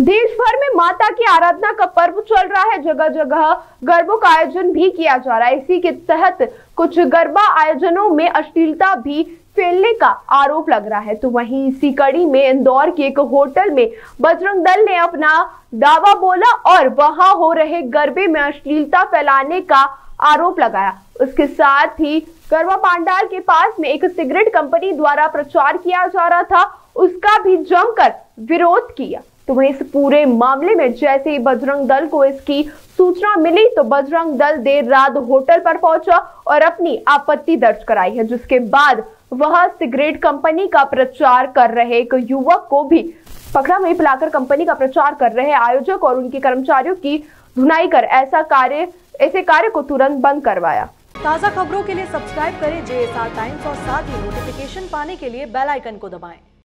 देश भर में माता की आराधना का पर्व चल रहा है। जगह जगह गरबों का आयोजन भी किया जा रहा है। इसी के तहत कुछ गरबा आयोजनों में अश्लीलता भी फैलने का आरोप लग रहा है। तो वहीं इसी कड़ी में इंदौर के एक होटल में बजरंग दल ने अपना दावा बोला और वहाँ हो रहे गरबे में अश्लीलता फैलाने का आरोप लगाया। उसके साथ ही गरबा पांडाल के पास में एक सिगरेट कंपनी द्वारा प्रचार किया जा रहा था। उसका भी जमकर विरोध किया। तो वहीं इस पूरे मामले में जैसे ही बजरंग दल को इसकी सूचना मिली तो बजरंग दल देर रात होटल पर पहुँचा और अपनी आपत्ति दर्ज कराई है, जिसके बाद वह सिगरेट कंपनी का प्रचार कर रहे एक युवक को भी पकड़ा। वहीं पिलाकर कंपनी का प्रचार कर रहे आयोजक और उनके कर्मचारियों की धुनाई कर ऐसा कार्य, ऐसे कार्य को तुरंत बंद करवाया। ताज़ा खबरों के लिए सब्सक्राइब करें जे टाइम्स और साथ ही नोटिफिकेशन पाने के लिए बेल आइकन को दबाएँ।